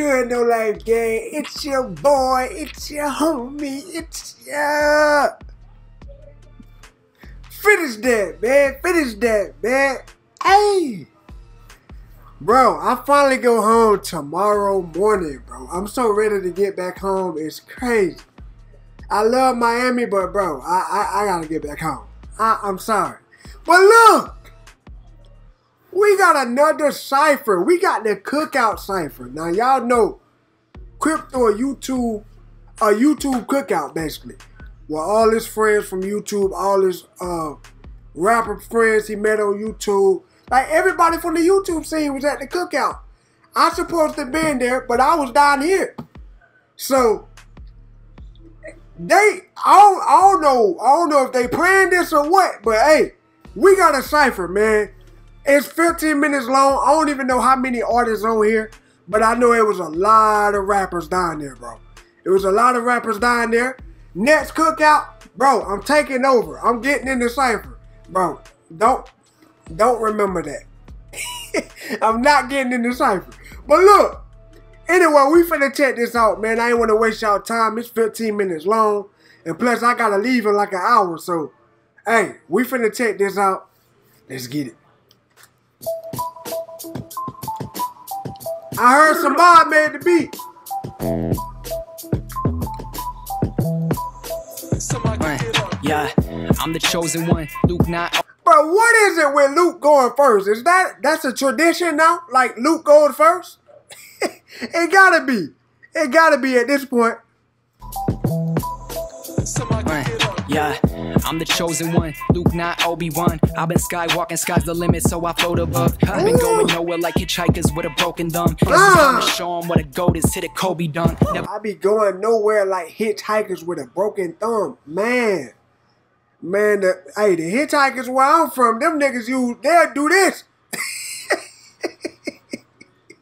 Good, No Life Gang? It's your boy, it's your homie, it's your. Finish that, man. Finish that, man. Hey! Bro, I finally go home tomorrow morning, bro. I'm so ready to get back home. It's crazy. I love Miami, but bro, I I, I gotta get back home. I, I'm sorry. But look! We got another cipher. We got the cookout cipher. Now y'all know crypto a YouTube a YouTube cookout basically. Where all his friends from YouTube, all his uh rapper friends he met on YouTube. Like everybody from the YouTube scene was at the cookout. I supposed to been there, but I was down here. So they I don't, I don't know I don't know if they planned this or what, but hey, we got a cipher, man. It's 15 minutes long. I don't even know how many artists on here, but I know it was a lot of rappers down there, bro. It was a lot of rappers down there. Next cookout, bro, I'm taking over. I'm getting in the cipher. Bro, don't don't remember that. I'm not getting in the cipher. But look, anyway, we finna check this out, man. I ain't want to waste y'all time. It's 15 minutes long. And plus, I gotta leave in like an hour. So, hey, we finna check this out. Let's get it. I heard somebody made the beat. Yeah, I'm the chosen one. Luke not. Bro, what is it with Luke going first? Is that that's a tradition now? Like Luke going first? it gotta be. It gotta be at this point. Yeah, I'm the chosen one. Luke, not Obi Wan. I've been skywalking, sky's the limit, so I float above. I've been going nowhere like hitchhikers with a broken thumb. It's ah. time to show 'em what a goat is. Hit a Kobe dunk. Never I be going nowhere like hitchhikers with a broken thumb. Man. Man, the, hey, the hitchhikers where I'm from, them niggas use, they'll do this.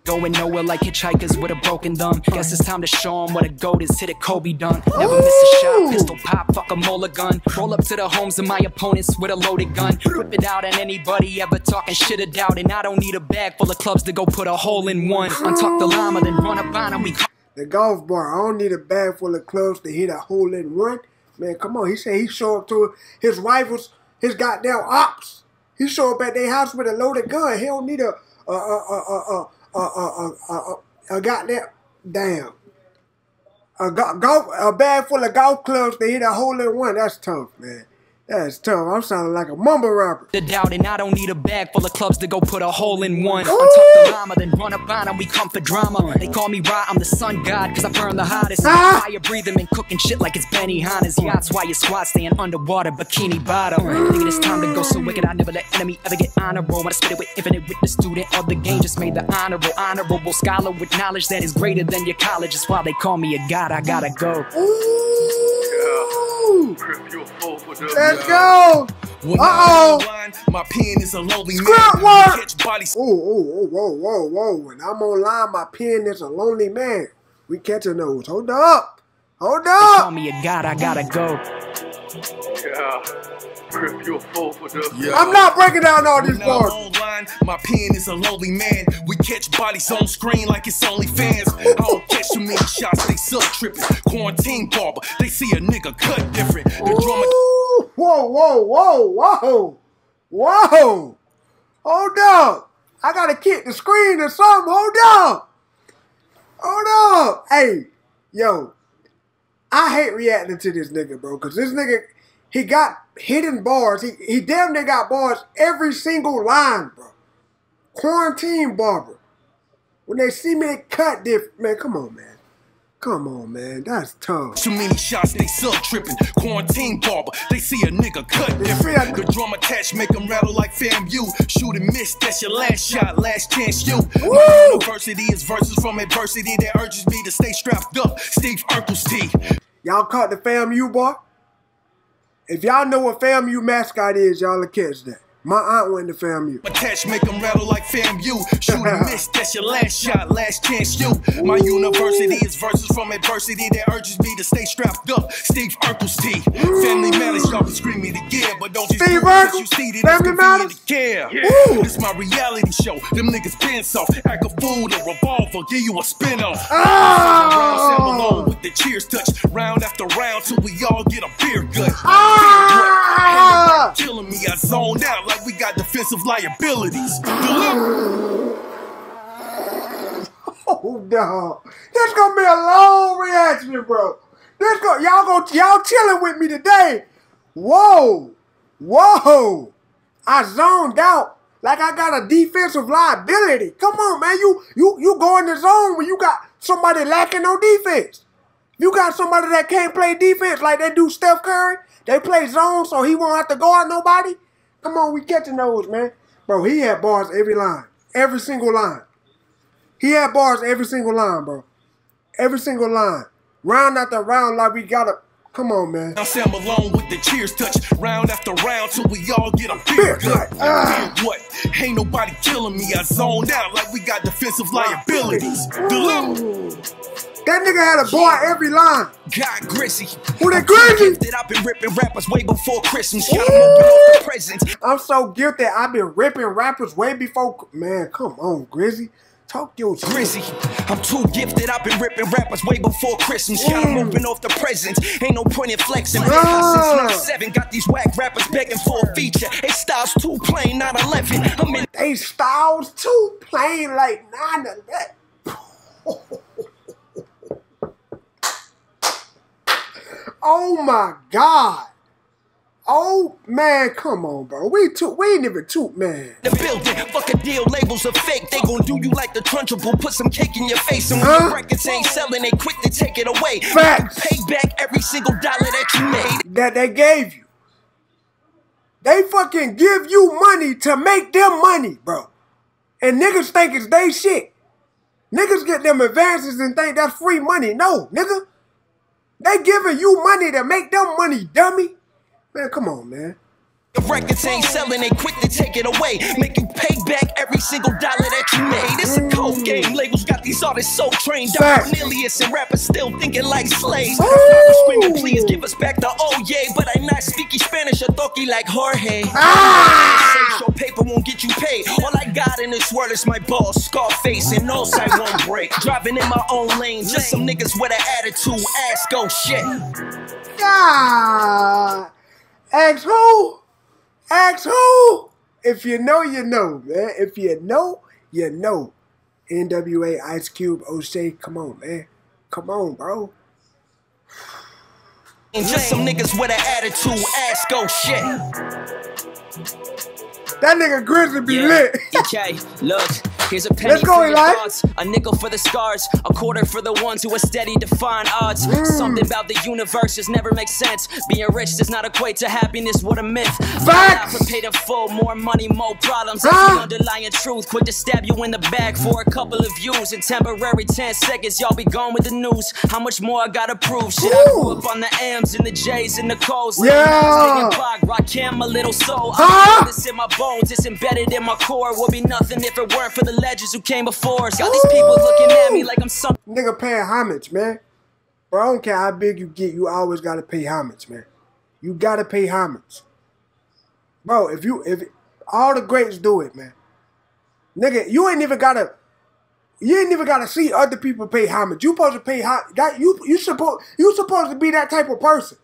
Going nowhere like hitchhikers with a broken thumb. Guess it's time to show 'em what a goat is. Hit a Kobe done. Never miss a shot. Pistol pop, fuck a molar gun. Roll up to the homes of my opponents with a loaded gun. Whip it out at anybody ever talking shit or doubting. I don't need a bag full of clubs to go put a hole in one. Untuck the llama, then run up on 'em. We The golf bar, I don't need a bag full of clubs to hit a hole in one. Man, come on. He said he show up to his rivals, his goddamn ops. He show up at their house with a loaded gun. He don't need a a a a a a a a, a, goddamn damn. A golf a bag full of golf clubs to hit a hole in one. That's tough, man. That's tough. I'm sounding like a mumble rapper. the doubt and I don't need a bag full of clubs to go put a hole in one. Untuck the llama, then run up on 'em. We come for drama. They call me Ra, I'm the sun god, cause I burn the hottest. Ah! Fire breathing and cooking shit like it's Benihana's yachts. Why your squad staying underwater, bikini bottom. Thinking it's time to go so wicked, I never let enemy ever get honorable. When I spit it with infinite witness, student of the game, just made the honorable, honorable scholar with knowledge that is greater than your college. That's why they call me a god, I gotta go. Ooh. Let's go. When Uh-oh. I'm my pen is a lowly man. Script work. Catch bodies. Ooh, ooh, ooh, whoa, whoa, whoa. When I'm online, my pen is a lonely man. We catching those. Hold up. Hold up. They call me a god, I gotta go. Yeah, Crypt, you a fool for this. Yeah. I'm not breaking down all these When I'm bars. online, my pen is a lonely man. We catch bodies on screen like it's OnlyFans. I don't catch too many shots, they still tripping. Quarantine barber, they see a nigga cut different. The drummer whoa, whoa, whoa, whoa. Whoa. Hold up. I gotta kick the screen or something. Hold up. Hold up. Hey, yo. I hate reacting to this nigga, bro, because this nigga, he got hidden bars. He, he damn near got bars every single line, bro. Quarantine barber. When they see me, they cut different. Man, come on, man. Come on, man. That's tough. Too many shots, they still tripping. Quarantine barber, they see a nigga cut different. The drum attached make them rattle like FAMU. Shoot and miss, that's your last shot, last chance you. Woo! My university is verses from adversity that urges me to stay strapped up. Steve Urkel's T. Y'all caught the FAMU boy? If y'all know what FAMU mascot is, y'all will catch that. My aunt went to FAMU. Attach, make them rattle like FAMU. Shoot and miss, that's your last shot, last chance you. My university is verses from adversity that urges me to stay strapped up. Steve Urkel T. Family matters, y'all can scream me to gear, but don't just Steve Urkel? you see that Family Matters? care. Ooh. This my reality show. Them niggas been soft. Act a fool, a revolver, give you a spin off. Oh! Sam Malone with the cheers touch. Round after round till we all get a beer gut. Ah! Defensive liabilities. Deliver. Oh no. This gonna be a long reaction, bro. This go y'all go y'all chilling with me today. Whoa. Whoa. I zoned out like I got a defensive liability. Come on, man. You you you go in the zone when you got somebody lacking on defense. You got somebody that can't play defense like they do Steph Curry. They play zone so he won't have to go out nobody. Come on, we catching those, man. Bro, he had bars every line. Every single line. He had bars every single line, bro. Every single line. Round after round, like we gotta. Come on, man. Now Sam Malone with the cheers touch. Round after round till we all get a beer gut. Ah. What? Ain't nobody killing me. I zoned out like we got defensive liabilities. Deliver. That nigga had a bar every line. Got grizzy. Who that Grizzy? That I've been ripping rappers way before Christmas. Presents. I'm so guilty. I've been ripping rappers way before. Man, come on, grizzy. Talk your Grizzy, I'm too gifted. I've been ripping rappers way before Christmas. Got them open off the presents. Ain't no point in flexing. Uh. Since got these whack rappers begging for a feature. They styles too plain, 911. I'm in. They styles too plain, like 911. oh my god. Oh man, come on, bro. We too we ain't even too man. the building. Fuck a deal, labels are fake. They gon' do you like the Trunchbull, put some cake in your face. And when Huh? your records ain't selling, they quick to take it away. Facts. Pay back every single dollar that you made. that they gave you. They fucking give you money to make them money, bro. And niggas think it's they shit. Niggas get them advances and think that's free money. No, nigga. They giving you money to make them money, dummy. Man, come on, man. The records ain't selling, they quick to take it away. Make you pay back every single dollar that you made. It's a cold game. Labels got these artists so trained. Facts. Cornelius and rappers still thinking like slaves. Screaming, please give us back the oh yeah. But I'm not speaking Spanish or toki like Jorge. Ah! Your paper won't get you paid. All I got in this world is my balls, Scarface, and no side won't break. Driving in my own lane, just some niggas with an attitude. Ass go shit. God. Ask who? Ask who? If you know, you know, man. If you know, you know. NWA, Ice Cube, O'Shea, come on, man. Come on, bro. And just some niggas with an attitude. Ass go oh, shit. That nigga Grizzy be lit. Okay, look, here's a penny Let's go, for your thoughts, a nickel for the scars, a quarter for the ones who are steady to find odds. Mm. Something about the universe just never makes sense. Being rich does not equate to happiness. What a myth. Facts. For paid in full, more money, more problems. Huh? the underlying truth. Quick to stab you in the back for a couple of views. In temporary 10 seconds, y'all be gone with the news. How much more I gotta prove? Shit, I grew up on the M's and the J's and the Co's. Yeah. Rock, my little soul. Huh? This in my bones, it's embedded in my core. Would be nothing if it weren't for the legends who came before us. Got these people looking at me like I'm some. Nigga paying homage, man. Bro, I don't care how big you get, you always gotta pay homage, man. You gotta pay homage. Bro, if you if all the greats do it, man. Nigga, you ain't even gotta you ain't even gotta see other people pay homage. You supposed to pay homage. That you you supposed you supposed to be that type of person.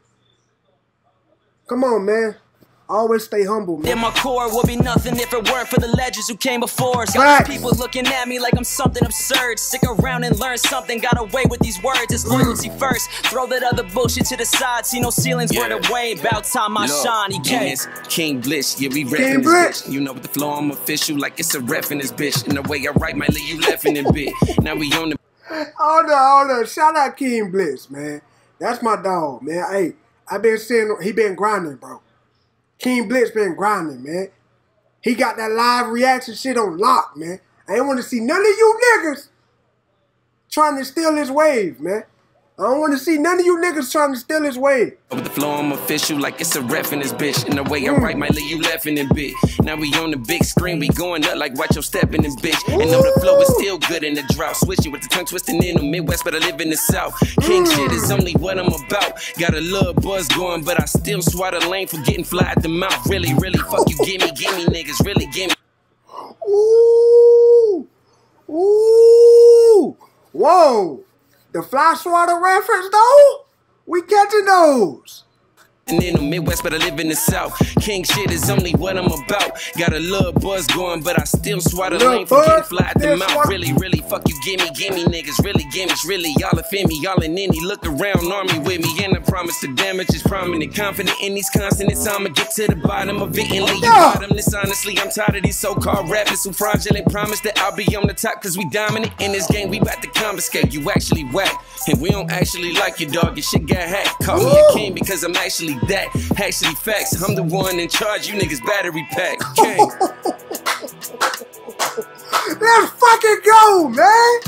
Come on, man. Always stay humble, man. In my core would be nothing if it weren't for the legends who came before us. Got people looking at me like I'm something absurd. Stick around and learn something. Got away with these words. It's mm. loyalty first. Throw that other bullshit to the side. See no ceilings where Yeah. the way. About time I Look, shine. He and came. it's King Bliss, yeah, we King reppin' this bitch. You know with the flow, I'm official, like it's a ref in this bitch. And the way I write might leave you laughing in bit. Now we on the Hold on, hold on. Shout out King Blitz, man. That's my dog, man. Hey, I been seeing he been grinding, bro. King Blitz been grinding, man. He got that live reaction shit on lock, man. I ain't want to see none of you niggas trying to steal his wave, man. I don't want to see none of you niggas trying to steal his wave. With the flow, I'm official, like it's a ref in this bitch. And the way I hmm. write might leave you left in the bit. Now we on the big screen, we going up like watch your step in this bitch. And know the flow is still good in the drought. Switching with the tongue twisting in the Midwest, but I live in the South. King shit is only what I'm about. Got a little buzz going, but I still swat a lane for getting fly at the mouth. Really, really, fuck you, gimme, gimme, niggas, really gimme. Ooh, ooh, whoa. The fly swatter reference though? We catching those. And in the Midwest, but I live in the South. King shit is only what I'm about. Got a little buzz going, but I still swat a Little lane for getting fly at the mouth. Really, really, fuck you, gimme, gimme, niggas. Really, gimmicks, really, y'all offend me, y'all in any. Look around, army with me, and I promise the damage is prominent. Confident in these consonants, I'ma get to the bottom of it and you Yeah. bottomless. Honestly, I'm tired of these so-called rappers who fraudulent promise that I'll be on the top cause we dominant. In this game, we about to confiscate. You actually whack. And we don't actually like you, dog. Your shit got hacked. Call me a king because I'm actually that. Actually facts. I'm the one in charge. You niggas battery pack. King. Let's fucking go, man.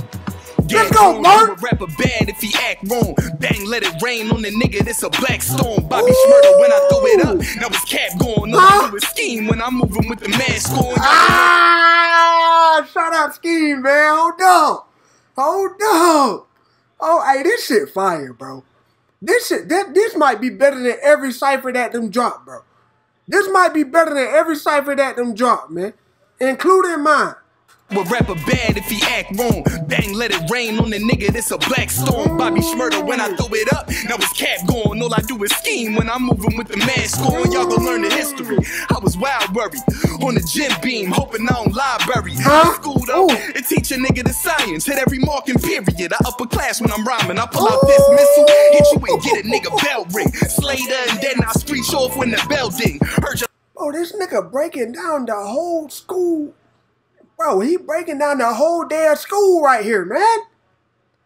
Get go, Mark. a rapper bad if he act wrong. Bang, let it rain on the nigga. This a black storm. Bobby Shmurda when I throw it up. Now it's cap going. No, Huh? Scheme when I'm moving with the mask on. Ah, shut up, scheme, man. Hold up. Hold up. Oh, hey, this shit fire, bro. This shit, this, this might be better than every cipher that them drop, bro. This might be better than every cipher that them drop, man. Including mine. A rapper bad if he act wrong. Bang, let it rain on the nigga. This a black storm. Bobby Shmurda when I throw it up. Now it's cap going. All I do is scheme when I'm moving with the mask on. Y'all gon' learn the history. I was wild worried on the gym beam, hoping I don't library. Huh? Schooled up Ooh. and teach a nigga the science. Hit every marking period. I upper class when I'm rhyming. I pull out this missile, hit you and get a nigga bell ring. Slater and then I screech off when the bell ding. Heard your Oh, this nigga breaking down the whole school. Bro, he breaking down the whole damn school right here, man.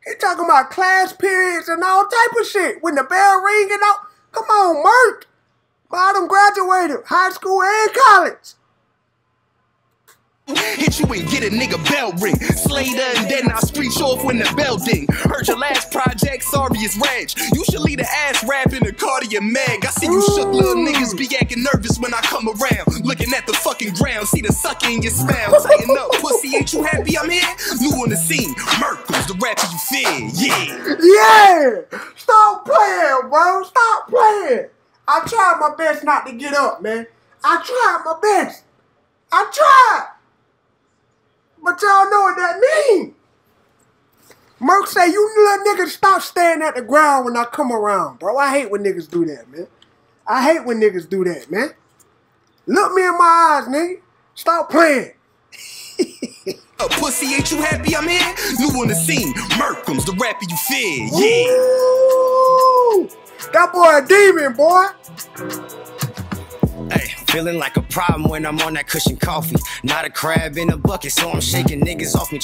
He talking about class periods and all type of shit. When the bell ring and. Come on, Merc. Bottom graduated, high school and college. Hit you and get a nigga bell ring. Slater and then I screech off when the bell ding. Heard your last project, sorry it's Reg. You should lead the ass rap in the Cartier mag. I see you shook little niggas be acting nervous when I come around. Looking at the fucking ground, see the sucker in your smile. Tighten up, pussy, ain't you happy I'm here? New on the scene, Merkles, the rapper you fear, yeah. Yeah! Stop playing, bro. Stop playing. I tried my best not to get up, man. I tried my best. I tried. But y'all know what that mean. Merc say, you little niggas stop staring at the ground when I come around, bro. I hate when niggas do that, man. I hate when niggas do that, man. Look me in my eyes, nigga. Stop playing. A pussy, ain't you happy I'm here? New on the scene, Merkums, the rapper you fear, yeah. Ooh, that boy a demon, boy. Hey, feeling like a problem when I'm on that cushion coffee. Not a crab in a bucket, so I'm shaking niggas off me.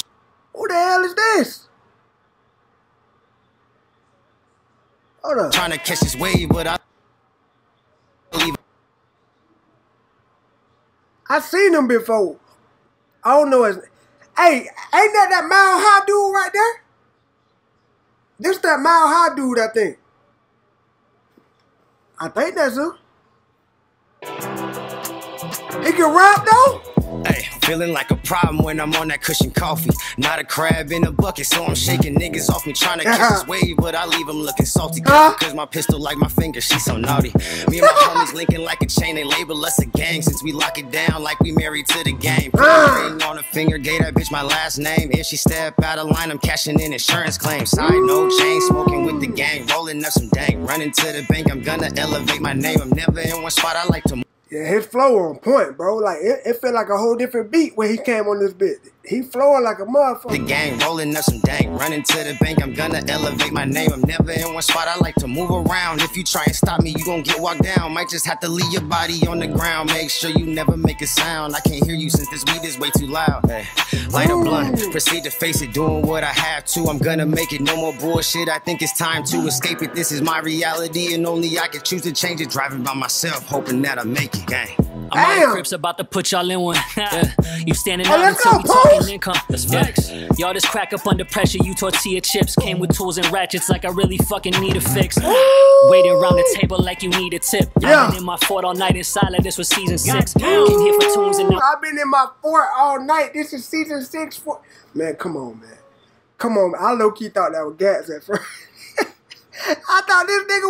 Who the hell is this? Hold up. Trying to catch this wave, but I believe I seen him before. I don't know his Hey, ain't that that mile high dude right there? This that mile high dude, I think. I think that's him. He can rap though? Hey, feeling like a problem when I'm on that cushion coffee. Not a crab in a bucket, so I'm shaking niggas off me. Trying to catch this wave, but I leave them looking salty. Cause my pistol like my finger, she so naughty. Me and my homies linking like a chain, they label us a gang. Since we lock it down like we married to the game. Ring on a finger, gave that bitch my last name. If she step out of line, I'm cashing in insurance claims. Side note, chain smoking with the gang, rolling up some dank. Running to the bank, I'm gonna elevate my name. I'm never in one spot, I like to Yeah, his flow on point, bro. Like it, it felt like a whole different beat when he came on this bit. He flowing like a motherfucker. The gang rolling up some dank, running to the bank. I'm gonna elevate my name. I'm never in one spot. I like to move around. If you try and stop me, you gon' get walked down. Might just have to leave your body on the ground. Make sure you never make a sound. I can't hear you since this weed is way too loud. Hey, light a blunt, proceed to face it, doing what I have to. I'm gonna make it. No more bullshit. I think it's time to escape it. This is my reality, and only I can choose to change it. Driving by myself, hoping that I make it. Gang. I'm out Damn. of Crips about to put y'all in one. Yeah. You standing Hey, out let's until go, we talking Pose. income. That's facts. Y'all just crack up under pressure. You tortilla chips came with tools and ratchets like I really fucking need a fix. Waiting around the table like you need a tip. Yeah. I've been in my fort all night in silent. This was season six. Came here for tunes and I've been in my fort all night. This is season six. For man, come on, man, come on. Man. I low key thought that was gas at first. I thought this nigga.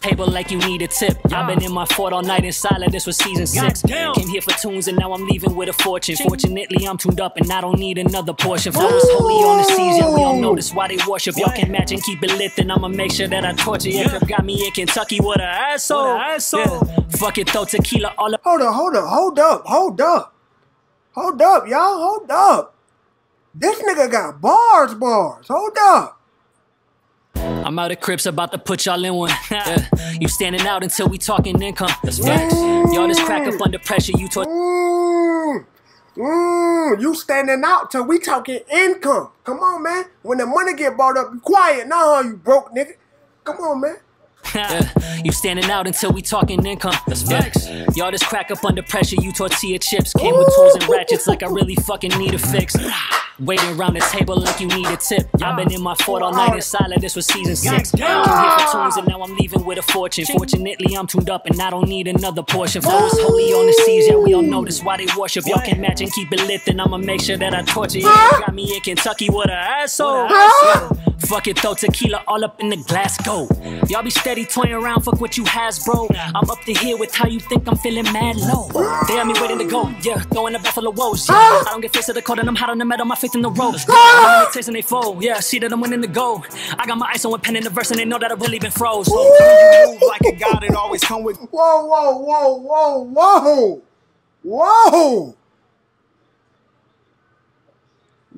Table like you need a tip. I've uh. been in my fort all night in silent. This was season six. Came here for tunes and now I'm leaving with a fortune. Fortunately, I'm tuned up and I don't need another portion. Flowers holy on the season. we all know this why they worship. Y'all can match and keep it lit, then I'ma make sure that I torture you. Crib got me in Kentucky with an asshole. Yeah. Fuck it, throw tequila all up. Hold up, hold up, hold up, hold up, hold up, y'all, hold up. This nigga got bars, bars. Hold up. I'm out of Crips, about to put y'all in one. Yeah. You standing out until we talking income. That's facts. Y'all just crack up under pressure. You talk. Mm, mm, you standing out till we talking income. Come on, man. When the money get brought up, you quiet now, huh, you broke nigga. Come on, man. Yeah. You standing out until we talking income. That's facts. Y'all just crack up under pressure. You tortilla chips came with tools and ratchets like I really fucking need a fix. Waiting around the table like you need a tip. I've been in my fort all night in silent. This was season six. Came here for tunes and now I'm leaving with a fortune. Fortunately, I'm tuned up and I don't need another portion. Flowers holy on the seas, yeah, we all know this why they worship. Y'all can match and keep it lit, then I'ma make sure that I torture you. Got me in Kentucky with an asshole. Fuck it, throw tequila all up in the glass, go. Y'all be steady toying around, fuck what you has, bro. I'm up to here with how you think I'm feeling mad low. They have me waiting to go, yeah, throwing the Buffalo Woes. Yeah. Ah! I don't get face to the cold and I'm hot on the metal, my faith in the ropes. I'm taste and ah! they fold, yeah, see that I'm winning the goal. I got my ice on with pen in the verse and they know that I really been froze. When you move like a god, it always come with Whoa, whoa, whoa, whoa, whoa. Whoa.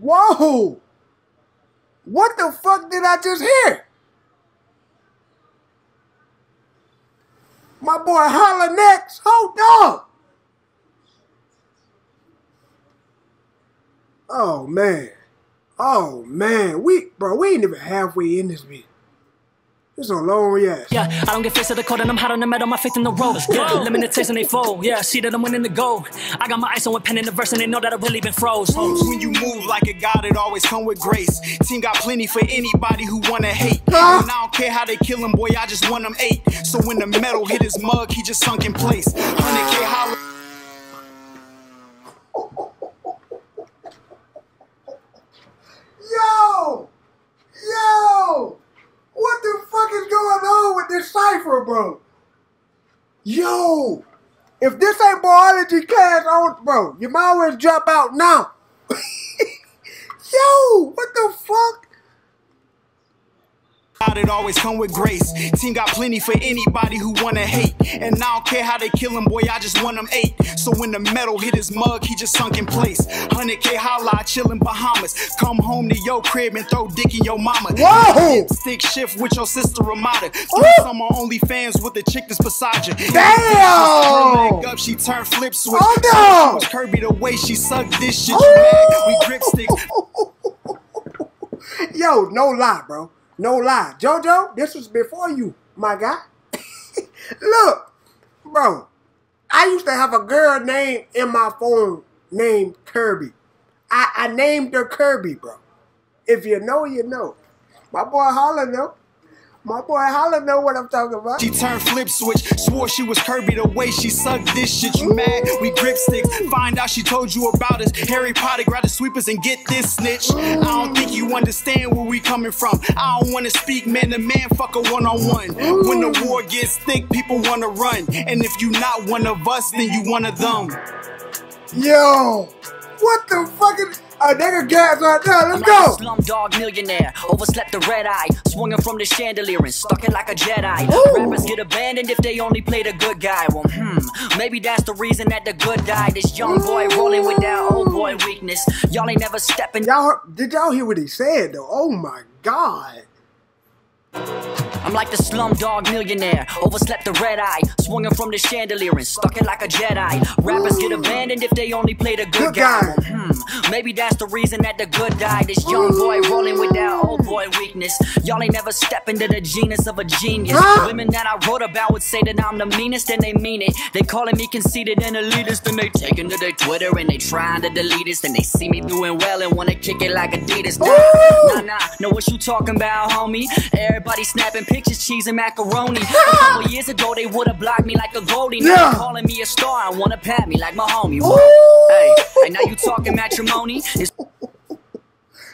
Whoa. What the fuck did I just hear? My boy Holla next. Hold on. Oh man. Oh man. We bro, we ain't even halfway in this bit. This a long yes. Yeah, I don't get face at the cold and I'm hot on the metal, my faith in the ropes. Yeah, limited taste and they fold. Yeah, see that I'm winning the goal. I got my ice on with pen in the verse and they know that I really been froze. When you move like a god, it always come with grace. Team got plenty for anybody who wanna hate. Ah. And I don't care how they kill him, boy, I just want him eight. So when the metal hit his mug, he just sunk in place. 100k holla. Yo! Yo! What the fuck is going on with this cipher, bro? Yo! If this ain't biology class on, bro, you might as well drop out now. Yo! What the fuck? It always come with grace. Team got plenty for anybody who wanna hate. And I don't care how they kill him, boy, I just want him eight. So when the metal hit his mug, he just sunk in place. 100k holla, I chill in Bahamas. Come home to your crib and throw dick in your mama. Whoa! Stick shift with your sister Ramada. Ooh. Threw some on OnlyFans with the chick that's beside you. Damn! Up, she turned flip switch. Oh, no! Was Kirby the way she sucked this shit. You mad? We grip sticks. Yo, no lie, bro. No lie. JoJo, this was before you, my guy. Look, bro. I used to have a girl name in my phone named Kirby. I, I named her Kirby, bro. If you know, you know. My boy Holla know. My boy Holla know what I'm talking about. She turned flip switch, swore she was Kirby the way she sucked this shit. You mad? We grip sticks. Find out she told you about us. Harry Potter, grab the sweepers and get this snitch. I don't think you understand where we coming from. I don't wanna speak man to man, fuck a one on one. When the war gets thick, people wanna run. And if you not one of us, then you one of them. Yo, what the fucking... A nigga gas right there. Let's go. Slumdog millionaire, overslept the red eye, swinging from the chandelier and stuck it like a Jedi. Ooh. Rappers get abandoned if they only play the good guy. Well, hmm, maybe that's the reason that the good died. This young boy rolling with that old boy weakness. Y'all ain't never stepping. Y'all did y'all hear what he said though? Oh my god. I'm like the slumdog millionaire. Overslept the red eye, swinging from the chandelier and stuck it like a Jedi. Rappers get abandoned if they only play the good, Good guy. Hmm, maybe that's the reason that the good died. This young boy rolling with that old boy weakness. Y'all ain't never step into the genus of a genius. Huh? Women that I wrote about would say that I'm the meanest, and they mean it. They calling me conceited and elitist, and they taking to their Twitter and they trying to delete us. And they see me doing well and wanna kick it like Adidas. Nah, Ooh. nah, nah. Know what you talking about, homie? Everybody snapping pictures, cheese and macaroni. A couple years ago, they would've blocked me like a goldie. Now Yeah. calling me a star and wanna pat me like my homie. Hey, hey, now you talking matrimony? It's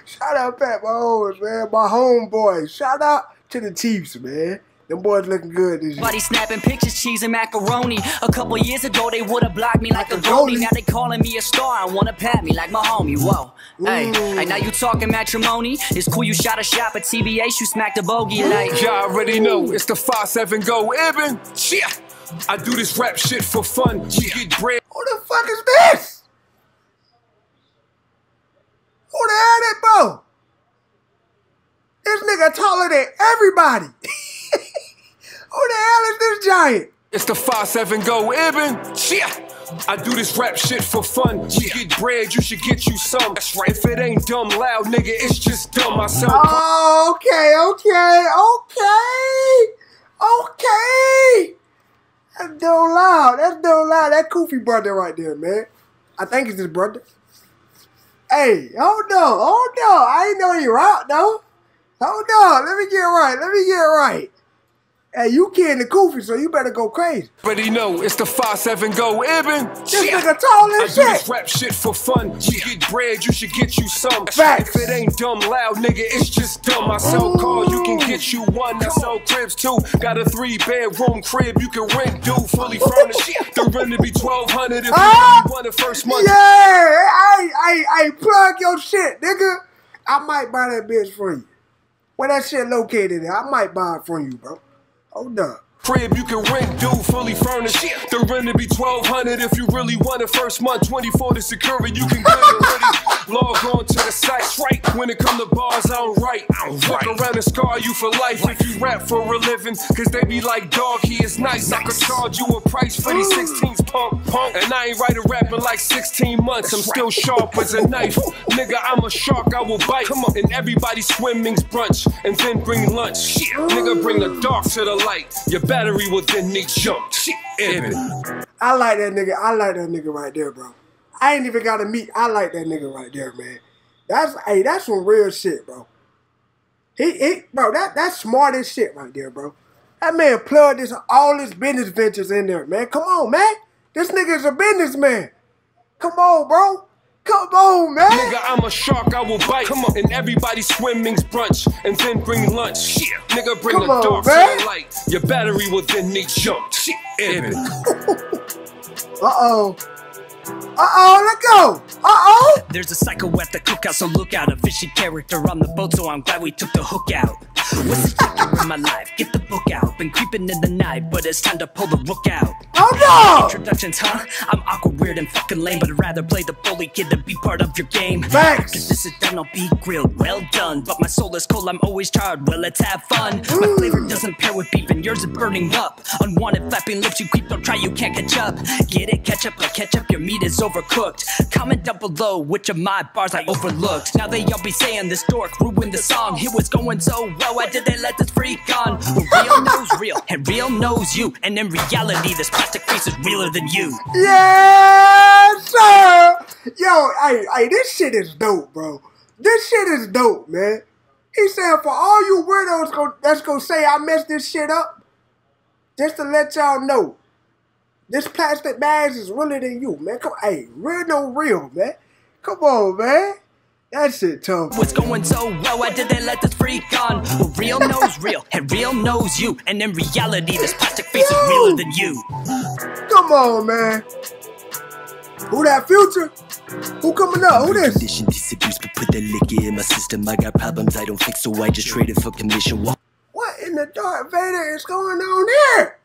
Shout out Pat Mahomes, man. My homeboy. Shout out to the Chiefs, man. Them boys looking good this year. Everybody snapping pictures, cheese and macaroni. A couple years ago, they would've blocked me like, Like a a goalie. Now they calling me a star and wanna pat me like my homie. Whoa. Hey, mm. hey, now you talking matrimony? It's cool you shot a shot, but TBH, you smacked a bogey like. Y'all already know it's the 5-7 go Ibn. Yeah. I do this rap shit for fun. We get bread. Who the fuck is this? Who the hell that bro? This nigga taller than everybody. Who the hell is this giant? It's the 5-7 go Ibn. Yeah. I do this rap shit for fun. We get bread, you should get you some. That's right. If it ain't dumb loud, nigga, it's just dumb. I sell Oh, okay, okay, okay, okay. That's no loud. That's no loud. That Koofy brother right there, man. I think it's his brother. Hey, hold on, hold on. I ain't know you out though. Hold on. Let me get right. Let me get right. Hey, you kidding the Koofy, so you better go crazy. already know it's the 5-7 go Ibn. This nigga tall I as do this shit. rap shit for fun. We get bread, you should get you some. Facts. If it ain't dumb loud, nigga, it's just dumb. I sell cars, you can get you one. I sell cribs too. Got a three bedroom crib you can rent, dude, fully furnished. The rent to be 1200 if you really want the first month. Yeah, I, I, I plug your shit, nigga. I might buy that bitch for you. Where that shit located at? I might buy it from you, bro. Hold up. Crib you can rent, dude, fully furnished. The rent to be 1200 if you really want it first month. 24 to security, you can get it ready. Log on to the site. Right. When it come to bars, I don't write. I don't Fuck around and scar you for life if you rap for a living. Cause they be like, dog, he is nice. I could charge you a price for these 16s punk, punk. And I ain't writing rap in like 16 months. I'm still sharp as a knife. Nigga, I'm a shark, I will bite. Come on. And everybody swimming's brunch and then bring lunch. Shit. Nigga, bring the dark to the light. Your battery will then need jumped. Shit. I like that nigga. I like that nigga right there, bro. I ain't even gotta meet. I like that nigga right there, man. That's hey, that's some real shit, bro. He, he bro, that that's smart as shit right there, bro. That man plugged this all his business ventures in there, man. Come on, man. This nigga is a businessman. Come on, bro. Come on, man. Nigga, I'm a shark, I will bite. Come on. And everybody swimming's brunch and then bring lunch. Shit. Nigga, bring Come the on, dark man. light. Your battery will then need jumped. Shit. Uh oh. Uh oh. Let go. Uh oh. There's a psycho at the cookout, so look out. A fishy character on the boat, so I'm glad we took the hook out. What's the secret in my life? Get the book out. Been creeping in the night, but it's time to pull the rook out. Oh no. Introductions, huh? I'm awkward, weird, and fucking lame, but I'd rather play the bully kid than be part of your game. Facts. Cause this is done, I'll be grilled, well done. But my soul is cold, I'm always charred. Well, let's have fun. My flavor doesn't pair with beef, and yours is burning up. Unwanted flapping lips, you creep, don't try, you can't catch up. Get it, catch up, like catch up, your meat is overcooked. Comment down below which of my bars I overlooked. Now they all be saying this dork ruined the song. It was going so well, why did they let this freak on? Well, real knows real, and real knows you. And in reality, this plastic face is realer than you. Yes, sir. Yo, hey, hey, this shit is dope, bro. This shit is dope, man. He said for all you weirdos go, that's gonna say I messed this shit up, just to let y'all know, this plastic bags is realer than you, man. Come, hey, real no real, man. Come on, man. That shit tough. What's going so well? I didn't let this freak on? Well, real knows real, and real knows you. And in reality, this plastic face is realer than you. Come on, man. Who that future? Who coming up? Who this? Condition disabuse, but put the liquor in my system. I got problems I don't fix, so I just traded for commission. What in the Darth Vader is going on there?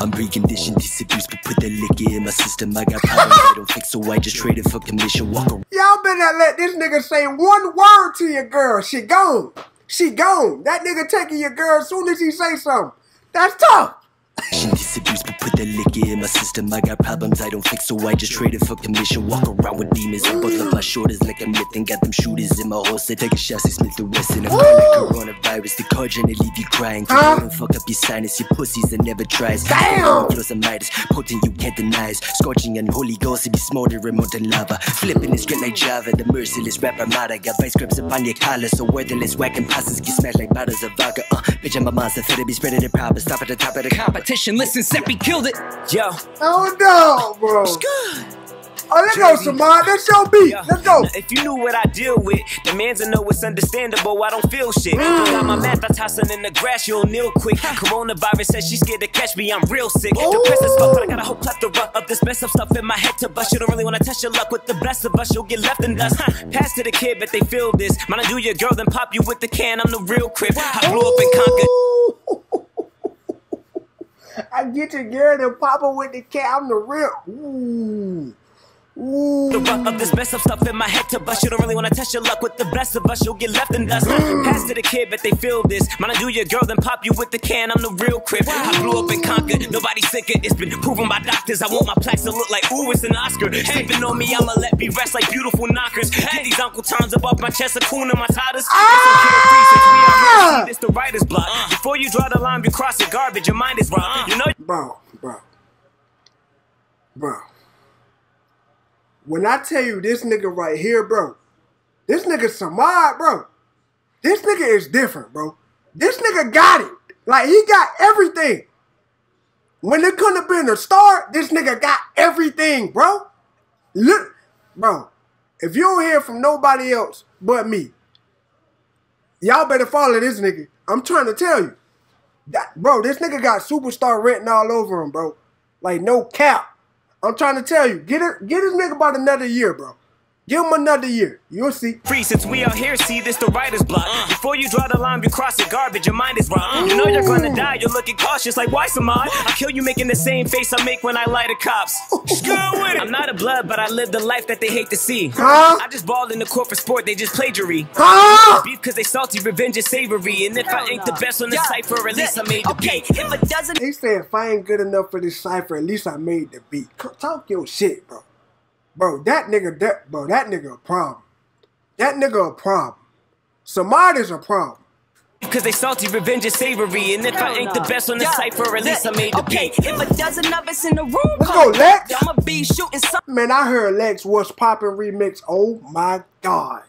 I'm reconditioned, diseduced, but put that liquor in my system. I got problems I don't fix, so I just trade it for commission. Walk around. Y'all better let this nigga say one word to your girl. She gone. She gone. That nigga taking your girl as soon as he say something. That's tough. Put that liquor in my system. I got problems I don't fix, so I just trade it for commission. Walk around with demons on both of my shoulders like I'm myth and got them shooters in my holster. Take a shot, say Smith the Wesson. I'm like coronavirus, the trying to leave you crying. Huh? you don't fuck up your sinus, your pussies that never tries. Damn! And Midas, potent you can't deny. us. Scorching and Holy Ghost, it be smoldering more than lava. Flipping the script like Java, the merciless rapper Mata. Got vice grips upon your collar, so worthless. Whacking passes get smashed like bottles of vodka. Uh, bitch, I'm a monster, fit to be spreading the proper. Stop at the top of the Competition, listen, Seppi killed it. Yo, Oh no, bro. It's good. Oh, let's go, Samad. That's your beat. Let's go. Now, if you knew what I deal with, the man's a know it's understandable. I don't feel shit. Mm. I got my math, I tossing in the grass, you'll kneel quick. Coronavirus says she's scared to catch me, I'm real sick. Depressed as fuck, but I got a whole plethora of this mess of stuff in my head to bust. You don't really wanna test your luck with the best of us, you'll get left in dust. Pass to the kid, but they feel this. Man, I do your girl, then pop you with the can, I'm the real crip. I blew up and conquered. I get your girl and Papa with the cat. I'm the real. Ooh. Ooh. The rut of this mess of stuff in my head to bust. You don't really wanna test your luck with the best of us. You'll get left in dust. Pass to the kid, but they feel this. Man, I do your girl, then pop you with the can. I'm the real crip. I blew up and conquered. Nobody sicker. It's been proven by doctors. I want my plaques to look like ooh, it's an Oscar. Sleeping on me, I'ma let me rest like beautiful knockers. Get these Uncle Toms above my chest, a coon and my totters. Ah! It's the writer's block. Before you draw the line, you cross it. Garbage. Your mind is wrong. You know. Bro, bro, bro. When I tell you this nigga right here, bro, this nigga Samad, bro. This nigga is different, bro. This nigga got it. Like he got everything. When it couldn't have been a star, this nigga got everything, bro. Look, bro. If you don't hear from nobody else but me, y'all better follow this nigga. I'm trying to tell you. That, bro, this nigga got superstar written all over him, bro. Like no cap. I'm trying to tell you, get it, get this nigga about another year, bro. Give him another year. You'll see. Free since we out here, see this the writer's block. Before you draw the line, you cross the Garbage, your mind is wrong. You know you're gonna die, you're looking cautious. Like why, Samad? I kill you making the same face I make when I lie to cops. I'm not a blood, but I live the life that they hate to see. Huh? I just balled in the court for sport, they just plagiary. Huh? Beef cause they salty, revenge is savory. And if I ain't the best on the cipher, at least I made the Okay, beat. if it doesn't He said, if I ain't good enough for this cipher, at least I made the beat. Talk your shit, bro. Bro, that nigga, that, bro, that nigga a problem. That nigga a problem. Samad is a problem. Cause they salty, revenge is savory. And if I ain't the best on the Yeah. cipher, at least I made the Okay, beat. if a dozen of us in the room, Let's go, Lex. I'ma be shooting some. Man, I heard Lex was popping remix. Oh my god.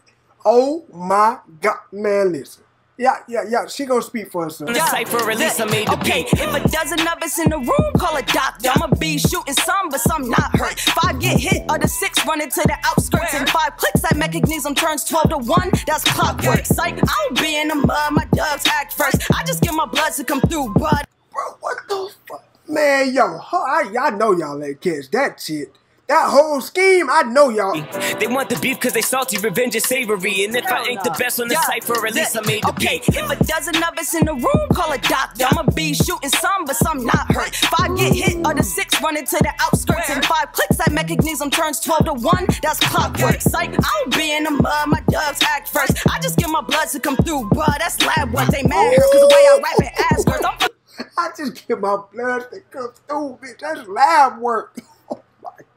Oh my god. Man, listen. Yeah, yeah, yeah. She gonna speak for herself. Yeah. the cipher, at least I made the Okay, beat. if a dozen of us in the room, call a doctor. I'ma be shooting some, but some not hurt. Five get hit, other six run to the outskirts. And five clicks, that mechanism turns 12 to 1. That's clockwork. Psych, I don't be in the mud, my dogs act first. I just get my blood to come through, but. Bro, what the fuck? Man, yo, I, I know y'all ain't catch that shit. That whole scheme, I know y'all. They want the beef cause they salty, revenge is savory. And if I ain't the best on the Yeah. cipher, at least I made the Okay, beat. if a dozen of us in the room, call a doctor. I'ma be shooting some, but some not hurt. Five get hit, other six run into the outskirts. And five clicks, that mechanism turns 12 to 1. That's clockwork. Psych, I don't be in the mud, my dogs act first. I just get my blood to come through, bruh. That's lab work. They mad her, cause the way I rap it ass girls. I'm I just get my blood to come through, bitch. That's lab work.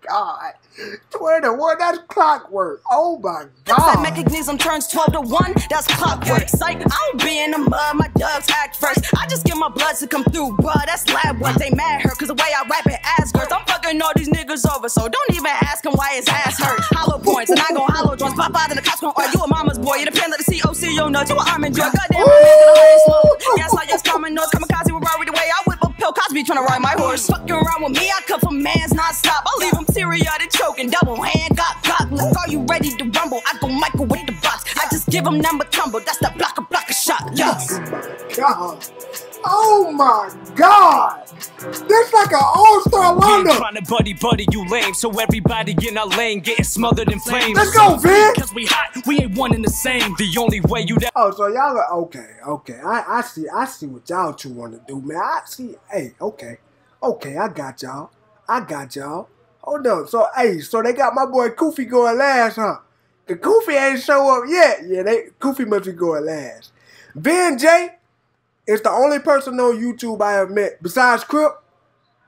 God. 21, that's clockwork. Oh my God. That mechanism turns 12 to 1, that's clockwork. Psych, I don't be in the mud, my dogs act first. I just get my blood to come through, bruh, that's lab work. They mad her, cause the way I rap it ass girls. I'm fucking all these niggas over, so don't even ask him why his ass hurt. Hollow points, and I go hollow joints. Pop out and the cops gon' argue a mama's boy. You depend on the COC, yo, nuts. You an arm and drug. Goddamn, my man gonna hire slow. Gas like yes, common noise. Kamikaze with Rory the way I whip up pill. Cosby tryna ride my horse. Fucking around with me, I cut for man's not stop. I leave him teary eyed and choking. Double hand, got cock. Look, are you ready to rumble? I go Michael with the box. I just give him number tumble. That's the block a block a shot. Yes. God. Oh my god. This like an all-star lineup. trying to buddy buddy you lame, so everybody in our lane getting smothered in flames. Let's go, Vin. Cause we hot, we ain't one and the same. The only way you Oh, so y'all are okay, okay. I, I see I see what y'all two want to do, man. I see hey, okay. Okay, I got y'all. I got y'all. Hold up. So, hey, so they got my boy Koofy going last, huh? The Koofy ain't show up yet. Yeah, they Koofy must be going last. Ben J is the only person on YouTube I have met besides Crypt.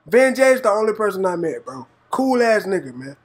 J is the only person I met, bro. Cool ass nigga, man.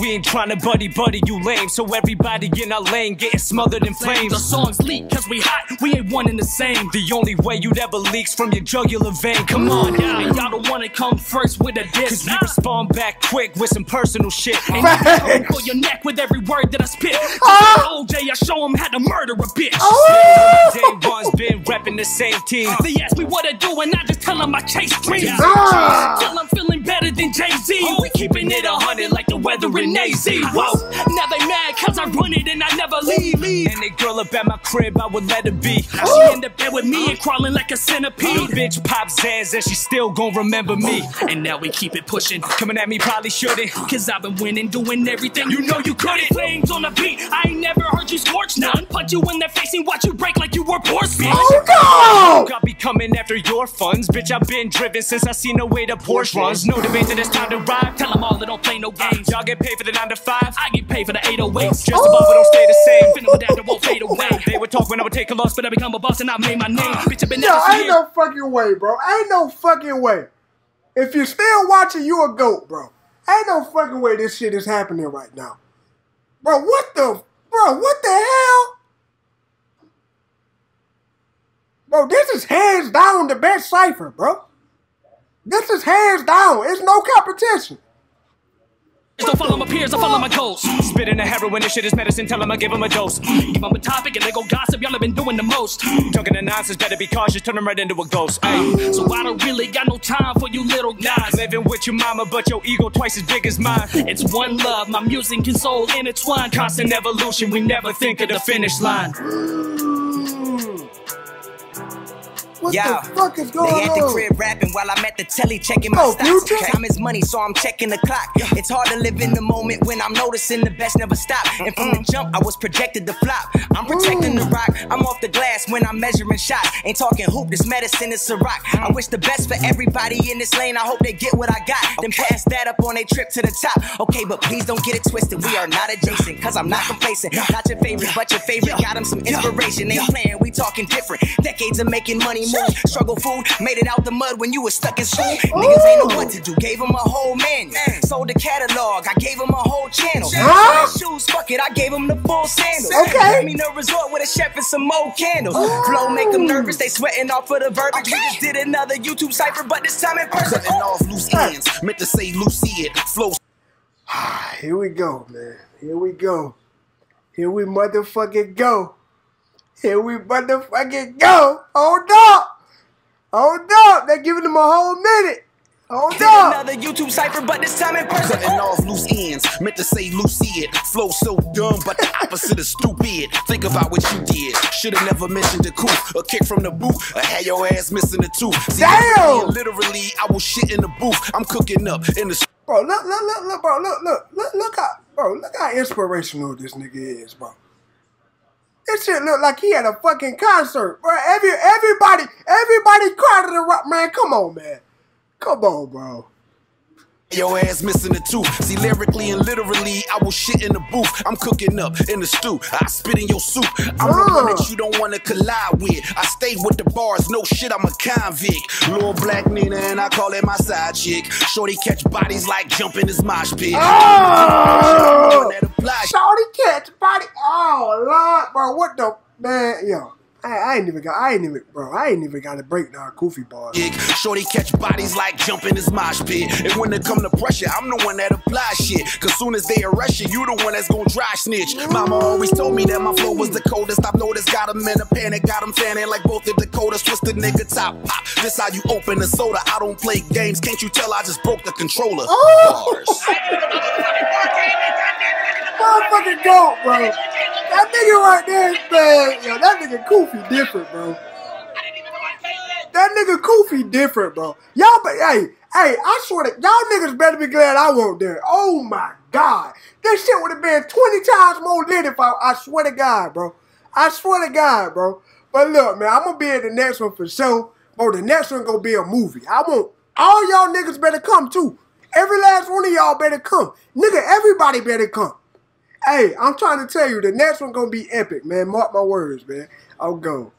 We ain't trying to buddy buddy you lame, so everybody in our lane getting smothered in flames. The songs leak cause we hot, we ain't one and the same. The only way you'd ever leaks from your jugular vein. Come on, yeah. And y'all don't wanna come first with a diss. Cause we respond back quick with some personal shit. And you can pull your neck with every word that I spit. Oh. OJ, I show him how to murder a bitch. Oh. Day one's been repping the same team. They ask me what I do, and I just tell them I chase dreams. Ah. Till I'm feeling better than Jay Z. We keeping it a hundred like the weather in AZ. Whoa, now they mad cause I run it and I never leave. And they girl up at my crib, I would let her be. Now she in the bed with me and crawling like a centipede. Uh. Bitch pop Zans and she still gon' remember me. Uh. And now we keep it pushing. Coming at me probably shouldn't. Uh. Cause I've been winning, doing everything you know you couldn't. Flames on the beat, I ain't never heard you scorch none. Punch you in the face and watch you break like you were porcelain. Oh I'll be coming after your funds. Bitch, I've been driven since I seen the way the Porsche runs. No debate that it's time to ride. Tell them all that don't play no games. Y'all get paid for the 9 to 5. I get paid for the 808s. Just above it don't stay the same. Finna with that, that won't fade away. They would talk when I would take a loss, but I become a boss and I made my name. Bitch, I've been Yo, ain't no fucking way, bro. Ain't no fucking way. If you're still watching, you a goat, bro. Ain't no fucking way this shit is happening right now. Bro, what the bro, what the hell? Bro, this is hands down the best cipher, bro. This is hands down. It's no competition. Don't follow my peers, I follow my goals. Spitting the heroin, this shit is medicine. Tell them I give them a dose. Give them a topic and they go gossip. Y'all have been doing the most. Talking the nonsense, better be cautious. Turn right into a ghost. Ay. So I don't really got no time for you little guys. Living with your mama, but your ego twice as big as mine. It's one love, my music and soul intertwined. Constant evolution, we never think of the finish line. What Yo, the fuck is going they at the crib rapping while I'm at the telly checking my Oh, stocks. Future? Time is money, so I'm checking the clock. It's hard to live in the moment when I'm noticing the best never stop. And from the jump, I was projected to flop. I'm protecting the mm. rock. I'm off the glass when I'm measuring shots. Ain't talking hoop, this medicine is a rock. I mm. wish the best for everybody in this lane. I hope they get what I got. Then pass that up on a trip to the top. Okay, but please don't get it twisted. We are not adjacent, cause I'm not complacent. Not your favorite, but your favorite. Got him some inspiration. Ain't playing, we talking different. Decades of making money move. Struggle food, made it out the mud when you was stuck in school. Niggas ain't know what to do. Gave him a whole manual. Sold the catalog, I gave him a whole channel. Huh? Shoes, fuck it, I gave him the full sandals. Okay. Let me no resort with a chef and some more candles. Flow make them nervous, they sweating off of the verbiage. We just did another YouTube cipher, but this time in person. Cutting off loose ends, meant to say loose it. Flow ah, Here we go, man. Here we go. Here we motherfucking go. Here we motherfucking go. Hold up. Hold up. They're giving them a whole minute. Hold Did up. another YouTube cipher, but this time in person. Cutting off loose ends, meant to say loose it. Flow so dumb, but the opposite is stupid. Think about what you did. Should've never mentioned the coup. A kick from the boot, or had your ass missing a tooth. See, Damn! Literally, I was shit in the booth. I'm cooking up in the Bro, look, look, look, look, bro, look, look, look, look how, bro, look how inspirational this nigga is, bro. This shit look like he had a fucking concert, bro. Every, everybody, everybody cried to the rock, man. Come on, man. Come on, bro. Your ass missing a tooth. See, lyrically and literally, I will shit in the booth. I'm cooking up in the stew. I spit in your soup. I'm the one that you don't want to collide with. I stay with the bars. No shit, I'm a convict. Little black Nina, and I call it my side chick. Shorty catch bodies like jumping his mosh pit. Oh! That apply. Shorty catch body. Lord, bro, what the man? Yo, I, I ain't even got. I ain't even, bro. I ain't even got to break down Goofy bars. Shorty catch bodies like jumping his mosh pit. And when it come to pressure, I'm the one that apply shit. Cause soon as they arrest you, you the one that's gonna dry snitch. Mama always told me that my flow was the coldest. I've noticed, got him in a panic, got him fanning like both the Dakotas. Twist the nigga top pop. This how you open a soda. I don't play games. Can't you tell I just broke the controller? Oh! Bars. Motherfucking goat, bro. That nigga right there bad. Yo, that nigga Koofy different, bro. That nigga Koofy different, bro. Y'all, but hey, hey, I swear to y'all niggas better be glad I wasn't there. Oh my god, this shit would have been twenty times more lit if I. I swear to God, bro. I swear to God, bro. But look, man, I'm gonna be at the next one for sure. bro, the next one gonna be a movie. I want all y'all niggas better come too. Every last one of y'all better come. Nigga, everybody better come. Hey, I'm trying to tell you, the next one gonna be epic, man. Mark my words, man. I'll go.